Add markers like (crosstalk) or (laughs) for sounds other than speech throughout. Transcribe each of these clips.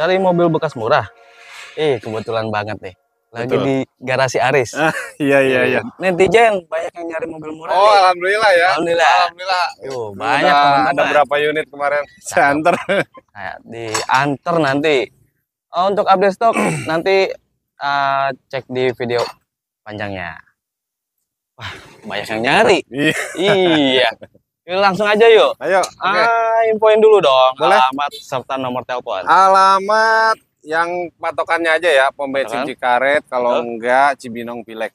Cari mobil bekas murah. Eh, kebetulan banget nih. Lagi Betul. di garasi Aris. Ah, iya iya iya. Netizen banyak yang nyari mobil murah. Oh, nih. alhamdulillah ya. Alhamdulillah. Alhamdulillah. Tuh, banyak Udah teman-teman. Ada berapa unit kemarin? Saya antar. (laughs) Nah, diantar nanti. Oh, untuk update stok (clears throat) nanti eh, cek di video panjangnya. Wah, banyak yang nyari. Iya. Langsung aja yuk. Ayo, oke. Ah, infoin dulu dong Boleh. alamat serta nomor telepon. Alamat yang patokannya aja ya, pom bensin. Cikaret, kalau Betul. enggak Cibinong Pilek.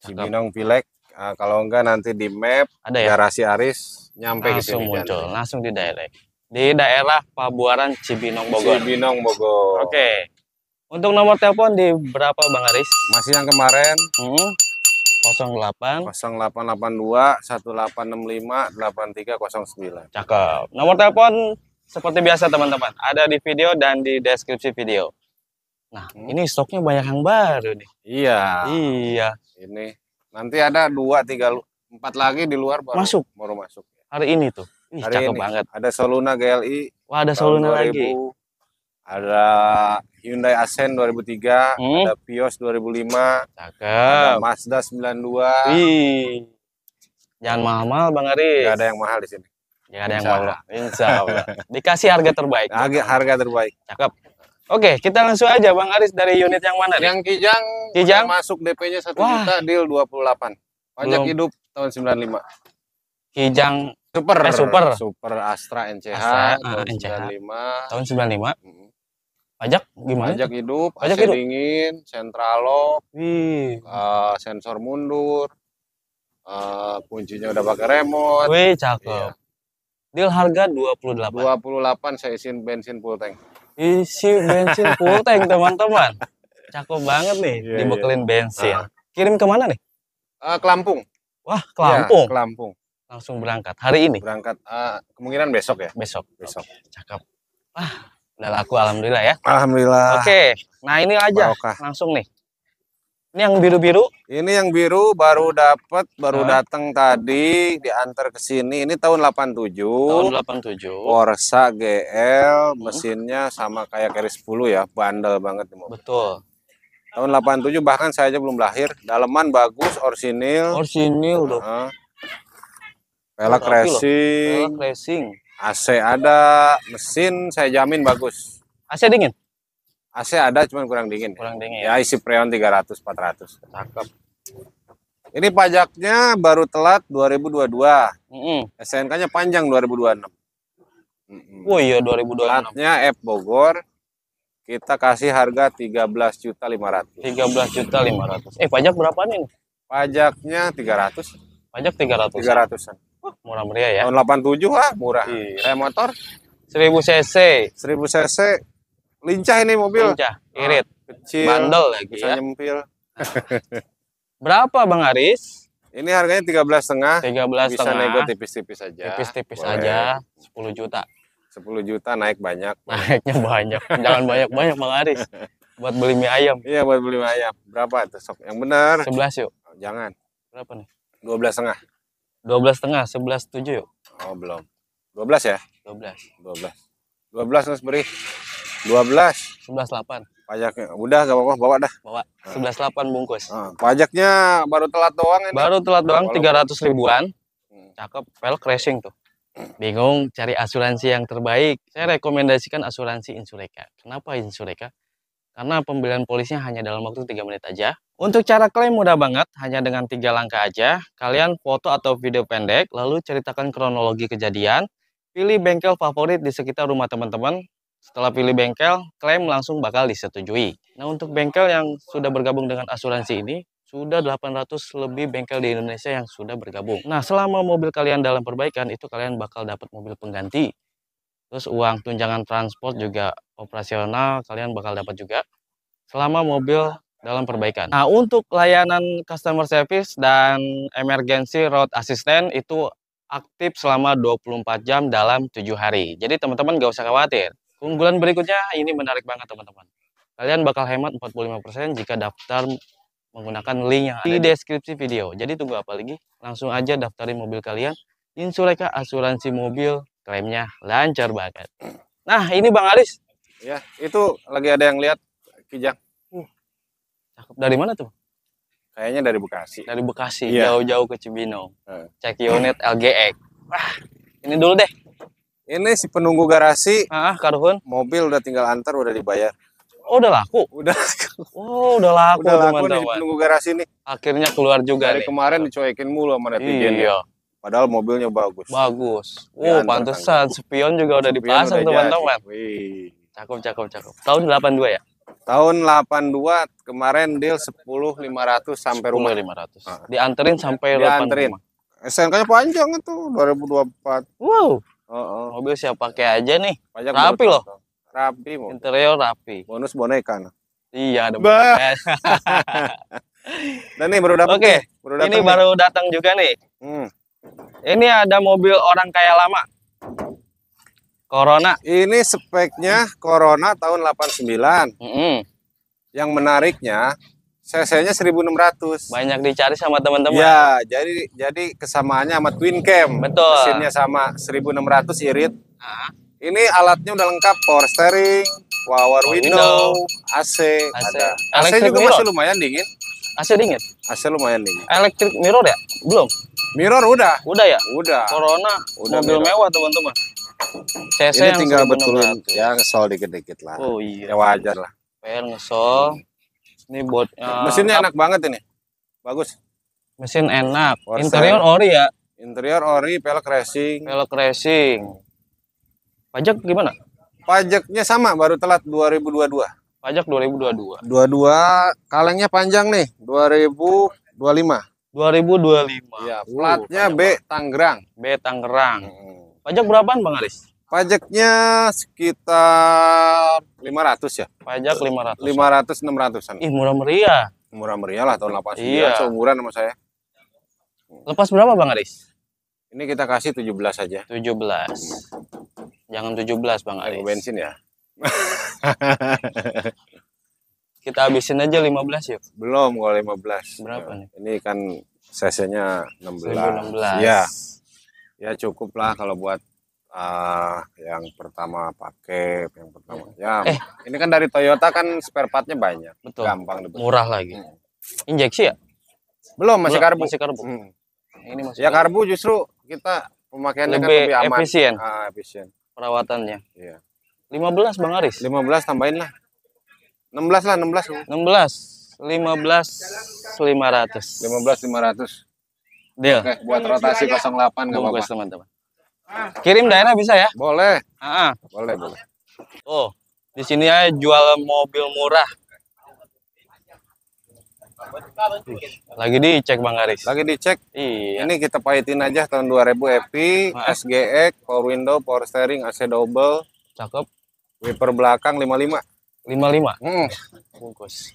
Cibinong Pilek, ah, kalau enggak nanti di map Ada ya? garasi Aris nyampe ke langsung sini. muncul, langsung di direct. Di daerah Pabuaran Cibinong Bogor. Cibinong Bogor. Oke. Untuk nomor telepon di berapa Bang Aris? Masih yang kemarin Hmm, 08 0882 1865 8309. Cakep. Nomor telepon seperti biasa teman-teman, ada di video dan di deskripsi video. Nah, Hmm. ini stoknya banyak yang baru nih. Iya. Iya, Ini nanti ada dua tiga empat lagi di luar baru Masuk? baru masuk. hari ini tuh. Ih, Hari cakep ini banget. ada Soluna GLI Wah, ada Soluna lagi. 2000, Ada Hyundai Accent 2003, Hmm. ada Vios 2005, Cakep. ada Mazda 92. Wih. Jangan mahal-mahal Bang Aris. Nggak ada yang mahal di sini. Nggak ada yang mahal. Insya Allah. Dikasih harga terbaik. Harga, harga terbaik. Cakep. Oke, kita langsung aja Bang Aris dari unit yang mana nih? Yang Kijang, Kijang? masuk DP-nya 1 Wah. juta, deal 28. Pajak Belum. hidup tahun 95. Kijang Super. Eh, super. Super Astra NCH Astra, tahun ah, NCH. 95. tahun 95. Mm. Pajak gimana? Pajak hidup, Pajak AC hidup. dingin, sentral lock, Wih. eh, sensor mundur, eh, kuncinya udah pakai remote. Wih, cakep. Iya. Deal harga 28. 28 saya isiin bensin full tank. Isi bensin full tank, teman-teman. Cakep banget nih, Iya, dibekelin bensin. Ah. Kirim ke mana nih? Eh, ke Lampung. Wah, ke Lampung. ke Lampung. Langsung berangkat. Hari ini? Berangkat eh, kemungkinan besok ya. Besok. Besok. Cakep. Wah, udah laku Alhamdulillah ya. Alhamdulillah. Oke, nah ini aja. Barokah. Langsung nih. Ini yang biru-biru. Ini yang biru baru dapat, baru Hah? datang tadi, diantar ke sini. Ini tahun 87. Tahun 87. Corsa GL, mesinnya sama kayak Carry 10 ya, bandel banget nih mobil. Betul. Tahun 87 bahkan saya aja belum lahir. Daleman bagus, orsinil. Orsinil. Heeh. Velg Rapi loh. racing, Velg racing. AC ada, mesin saya jamin bagus. AC dingin? AC ada cuman kurang dingin. Kurang dingin. Ya isi Freon 300 400. Cakep. Ini pajaknya baru telat 2022. Mm-mm. SNK-nya panjang 2026. Mm-mm. Oh iya 2026. Platnya F Bogor. Kita kasih harga 13 juta 500. 13 juta 500. Eh pajak berapa nih? Pajaknya 300, Pajak 300. 300-an. Wah, murah meriah ya. Tahun 87 ah, murah. Iya. Kayak motor 1000 cc. 1000 cc. Lincah ini mobil. Lincah, irit, Kecil. bandel lagi Bisa ya. nyempil. (laughs) Berapa Bang Aris? Ini harganya 13 setengah. 13 Bisa nego tipis-tipis aja. Tipis-tipis aja. 10 juta. 10 juta naik banyak. Naiknya banyak. Jangan banyak-banyak Bang Aris. Buat beli mie ayam. Iya buat beli ayam. Berapa tuh sok? Yang benar. 11 yuk. Jangan. Berapa nih? 12 setengah. 12 setengah, 11 7 yuk. Oh, belum. 12 ya? 12. 12. 12 Mas beri. 12 11 8. pajaknya. Udah gak apa-apa bawa dah. Bawa 11 8 bungkus. Ah, pajaknya baru telat doang ini. Baru telat doang Walaupun- 300 ribuan. Hmm. Cakep, velg racing tuh. Bingung cari asuransi yang terbaik? Saya rekomendasikan asuransi Insureka. Kenapa Insureka? Karena pembelian polisnya hanya dalam waktu 3 menit aja. Untuk cara klaim mudah banget, hanya dengan tiga langkah aja. Kalian foto atau video pendek, lalu ceritakan kronologi kejadian, pilih bengkel favorit di sekitar rumah teman-teman. Setelah pilih bengkel, klaim langsung bakal disetujui. Nah untuk bengkel yang sudah bergabung dengan asuransi ini, sudah 800 lebih bengkel di Indonesia yang sudah bergabung. Nah, selama mobil kalian dalam perbaikan itu kalian bakal dapat mobil pengganti. Terus uang tunjangan transport juga operasional kalian bakal dapat juga selama mobil dalam perbaikan. Nah, untuk layanan customer service dan emergency road assistant itu aktif selama 24 jam dalam tujuh hari. Jadi teman-teman gak usah khawatir. Keunggulan berikutnya ini menarik banget teman-teman. Kalian bakal hemat 45% jika daftar menggunakan link yang ada di deskripsi video. Jadi tunggu apa lagi? Langsung aja daftarin mobil kalian. Insureka asuransi mobil, klaimnya lancar banget. Nah ini Bang Aris, Ya, itu lagi ada yang lihat Kijang. Cakep. Dari mana tuh? Kayaknya dari Bekasi. Dari Bekasi, Iya. jauh-jauh ke Cibinong. Eh. Cek unit LGX. Wah, ini dulu deh. Ini si penunggu garasi, Ah, karuhun. mobil udah tinggal antar, udah dibayar. Oh, udah laku. Udah Oh, udah laku, udah laku nih di teman-teman. penunggu garasi nih. Akhirnya keluar juga Dari nih. kemarin dicuekin mulu sama netizen ya. Iya, Padahal mobilnya bagus. bagus. Diantar Oh, pantesan spion juga udah Spion dipasang, teman-teman. Cakep, cakep, cakep. Tahun 82 ya? Tahun 82 kemarin deal 10.500 sampai rumah. 10.500. Ah. Dianterin sampai Dianterin. 85. SNK-nya panjang itu 2024. Wow, Heeh. mobil siap pakai aja nih. Pajak Rapi loh. Rapi mau. Interior rapi. Bonus boneka. nah. Iya, ada bonus. (laughs) Dan nih baru dapat. Oke, baru datang Ini nih. baru datang juga nih. Hmm. Ini ada mobil orang kaya lama. Corona. Ini speknya Corona tahun 89. Mm-mm. Yang menariknya cc-nya 1600. Banyak dicari sama teman-teman. Ya, jadi jadi kesamaannya sama Twin Cam. Betul. Mesinnya sama 1600 irit. Ah. Ini alatnya udah lengkap, power steering, power window, window, AC, AC. ada. AC Electric juga mirror. masih lumayan dingin. AC dingin. AC lumayan dingin. Electric mirror ya? Belum. Mirror udah, Udah ya? udah. Corona Udah mobil mirror. mewah teman-teman. CC Ini yang tinggal 1600. betulin, ya ngesol dikit-dikit lah. Oh iya. Ya wajar lah. PR ngesol. Ini botnya. Mesinnya enak banget ini. Bagus. Mesin enak. Interior ori ya. Interior ori, pelek racing. Velg racing. Pajak gimana? Pajaknya sama, baru telat 2022. Pajak 2022. 22 kalengnya panjang nih, 2025. 2025. Iya, Uh, platnya B Tangerang. B Tangerang. Pajak berapaan Bang Aris? Pajaknya sekitar 500 ya. Pajak 500. 500 600-an. Ih, murah meriah. Murah meriah lah tahun 89 Iya. seumuran sama saya. Lepas berapa Bang Aris? Ini kita kasih 17 aja. 17. Jangan 17 Bang Ayo Aris. bensin ya. (laughs) Kita habisin aja 15 yuk. Belum kalau 15. Berapa nih? Ini kan cc-nya 16. 16. Iya. Ya cukup lah kalau buat ah, yang pertama pakai yang pertama. Ya, Eh. ini kan dari Toyota kan spare partnya banyak. Betul. Gampang. Murah lagi. Injeksi ya? Belum masih Belum, karbu. Masih karbu. Hmm. Ini masih Ya karbu justru kita pemakaiannya kan lebih lebih aman. efisien Ah, efisien. perawatannya. Iya. 15 Bang Aris. 15 tambahin lah. 16 lah, 16. 16. 15 500. 15 500. Deal. Oke, buat rotasi 08 enggak apa-apa. teman-teman. Kirim daerah bisa ya? Boleh, Ah, ah. boleh, boleh. Oh, di sini aja jual mobil murah. Lagi dicek Bang Aris. Lagi dicek. Iya. Ini kita pahitin aja tahun 2000 EPI, Ah. SGX, power window, power steering, AC double, Cakep. wiper belakang 55. 55 Hmm, bungkus.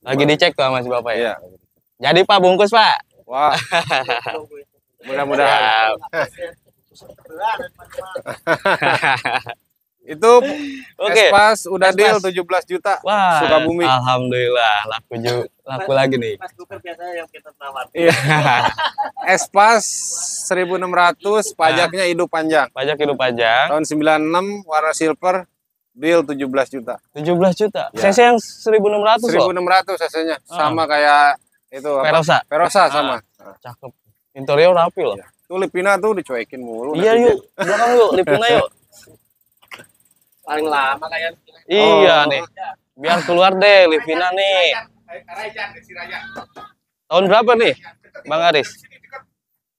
Lagi dicek tuh sama si Bapak ya. iya. Jadi Pak bungkus, Pak. Wah. Mudah-mudahan. (laughs) Itu Oke. Espas udah Espas. deal 17 juta. Wah, Sukabumi. alhamdulillah laku ju laku lagi nih. Iya. Espas 1600, pajaknya hidup panjang. Pajak hidup pajak Tahun 96 warna silver deal 17 juta. 17 juta. Ya. CC yang 1600 loh. 1600 cc-nya. Ah. Sama kayak itu apa? Perosa. Perosa sama. Nah, Cakep. Interior rapi loh. Tuh Lipina tuh dicuekin mulu. Iya yuk, belakang yuk, Lipina yuk. (laughs) paling lama kayak Iya Oh. nih. Biar keluar deh Lipina nih. Tahun berapa nih, Bang Aris?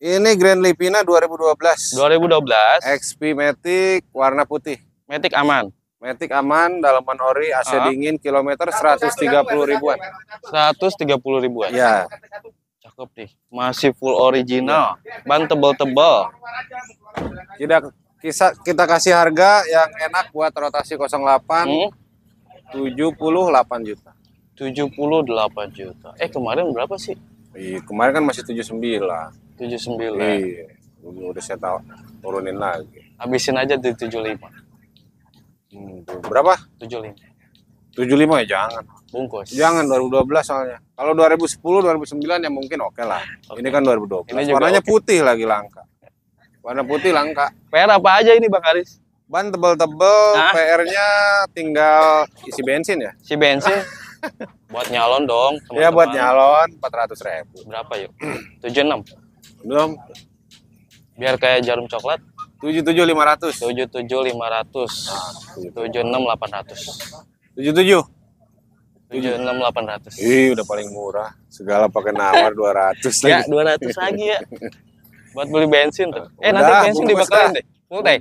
Ini Grand Lipina 2012. 2012. XP Matic warna putih. Matic aman. Matic aman, dalaman ori, AC Ah. dingin, kilometer 130 ribuan. 130 ribuan. Ya, Cakep nih. Masih full original. Ban tebal-tebal. kita kisah kita kasih harga yang enak buat rotasi 08 Hmm? 78 juta. 78 juta. Eh kemarin berapa sih? Ih, kemarin kan masih 79. 79. Iya, udah saya tahu turunin lagi. Habisin aja di 75. Hmm, berapa? 75. 75 ya jangan. Bungkus. Jangan 2012 soalnya. Kalau 2010 2009 ya mungkin oke lah. Ini kan 2012. Ini Warnanya oke. putih lagi langka. Warna putih langka. PR apa aja ini Bang Aris? Ban tebel-tebel, Hah? PR-nya tinggal isi bensin ya? Si bensin (laughs) buat nyalon dong. Iya buat teman-teman. nyalon 400 ribu. Berapa yuk? 76. Belum Biar kayak jarum coklat 77 500. 77 500. 76 800. 77. 76 800. Ih, udah paling murah. Segala pakai nawar 200 Ya, lagi. 200 lagi ya. (laughs) Buat beli bensin tuh. Eh, Udah, nanti bensin bungkus dibakarin dah. deh. Full tank.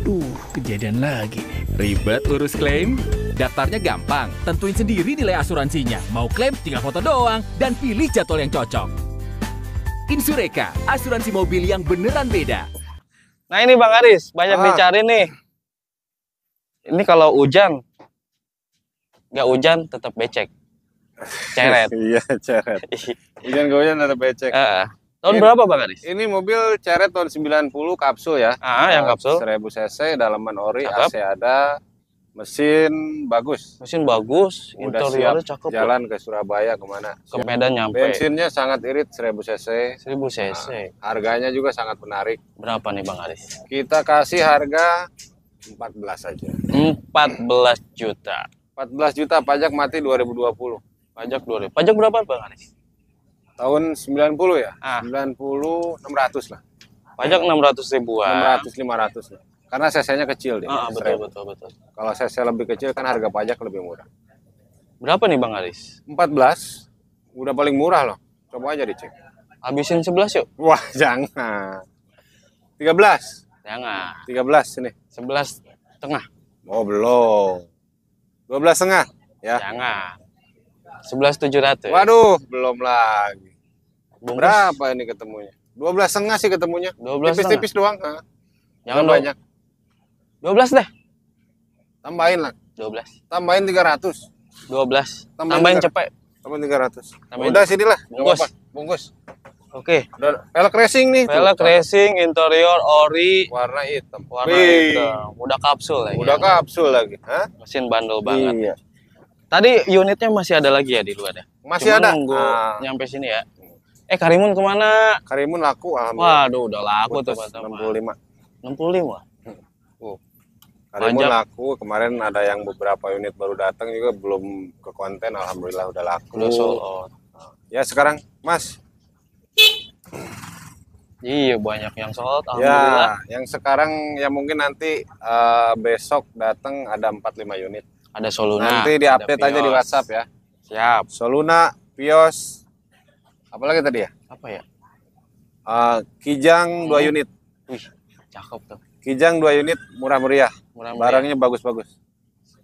Aduh, kejadian lagi. Ribet urus klaim? Daftarnya gampang. Tentuin sendiri nilai asuransinya. Mau klaim tinggal foto doang dan pilih jadwal yang cocok. Insureka, asuransi mobil yang beneran beda. Nah, ini Bang Aris, banyak Ah. dicari nih. Ini kalau hujan nggak hujan tetap becek. (laughs) Ceret. Iya, ceret. Hujan gak hujan ada becek. Heeh. Tahun Ini- berapa Bang Aris? Ini mobil ceret tahun 90 kapsul ya. Ah, yang kapsul. 1000 cc, dalaman ori, Cakep. AC ada, mesin bagus. Mesin bagus, Udah interiornya siap cakep. jalan ke Surabaya ke mana? Ke Medan nyampe. Bensinnya sangat irit 1000 cc. 1000 cc. Harganya juga sangat menarik. Berapa nih Bang Aris? Kita kasih harga 14 aja. 14 juta. 14 juta pajak mati 2020. Pajak 2000. Pajak berapa Bang Aris? Tahun 90 ya? Ah. 90 600 lah. Pajak 600 ribuan. 600 500 lah. Karena cc-nya kecil deh. Ah, betul 1000. betul betul. Kalau cc lebih kecil kan harga pajak lebih murah. Berapa nih Bang Aris? 14 udah paling murah loh. Coba aja dicek. Habisin 11 yuk. Wah, (laughs) jangan. 13. Jangan. 13 ini. 11 tengah. Oh, belum. 12 setengah. Ya. Jangan. 11 700. Waduh, belum lagi. Bungkus. Berapa ini ketemunya? 12 setengah sih ketemunya. 12 Tipis-tipis doang. ha. Jangan dong. banyak. 12 deh. Tambahin lah. 12. Tambahin 300. 12. Tambahin Tambahin tiga- cepet. Tambahin 300. Tambahin. Udah sini lah. Bungkus. Bungkus. Oke. Udah velg racing nih. tuh. Velg racing, interior ori, warna hitam. warna Wih, hitam. Udah kapsul lagi. Udah kapsul lagi. Hah? Mesin bandel banget. Iya. Tadi unitnya masih ada lagi ya di luar ya? Masih Cuman ada. nunggu Ah, nyampe sini ya. Eh Karimun ke mana? Karimun laku alhamdulillah. Waduh udah laku tuh teman 65. 65. Karimun Pajak. laku, kemarin ada yang beberapa unit baru datang juga belum ke konten, alhamdulillah udah laku. Udah sold out. Ya sekarang, Mas. Iya banyak yang sold out. Alhamdulillah. Ya, yang sekarang ya mungkin nanti eh, besok datang ada 45 unit. Ada Soluna. nanti ada diupdate aja di. WhatsApp ya. Siap. Soluna, Pios, apalagi tadi ya? Apa ya? Eh, Kijang 2 Hmm. unit. Wih, cakep tuh. Kijang 2 unit murah meriah. Murah meriah. Barangnya bagus-bagus.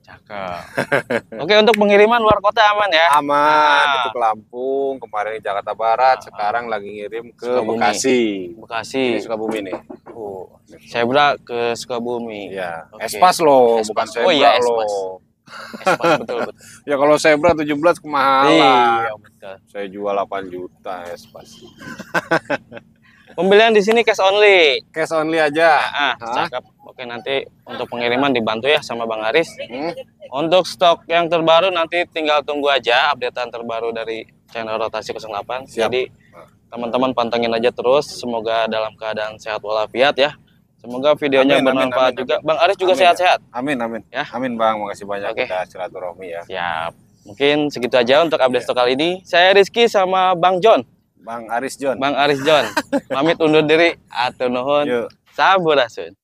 Cakep. (laughs) Oke, untuk pengiriman luar kota aman ya? Aman, Ah. itu ke Lampung, kemarin di Jakarta Barat, sekarang lagi ngirim ke Sukabumi. Bekasi. Bekasi. Ini Sukabumi nih. Oh, Zebra ke Sukabumi. Ya, Oke. Espas loh, Espas. bukan Oh Zebra iya, Espas. loh. Betul betul. (laughs) Ya kalau Zebra 17 kemahalan. Iya, betul. Saya jual 8 juta Espas. (laughs) Pembelian di sini cash only. Cash only aja. Ah, Hah? cakep. Oke, nanti untuk pengiriman dibantu ya sama Bang Aris. Hmm? Untuk stok yang terbaru nanti tinggal tunggu aja updatean terbaru dari channel Rotasi 08. Siap. Jadi teman-teman pantengin aja terus. Semoga dalam keadaan sehat walafiat ya. Semoga videonya Amin, amin, bermanfaat amin, juga. Bang Aris juga Amin, sehat-sehat. Amin, amin. Ya. Amin Bang, makasih banyak Oke. kita silaturahmi ya. Siap. Mungkin segitu aja untuk update Iya. stok kali ini. Saya Rizky sama Bang John. Bang Aris John. Bang Aris John. (laughs) Pamit undur diri. Atur nuhun. Yuk. Sampurasun.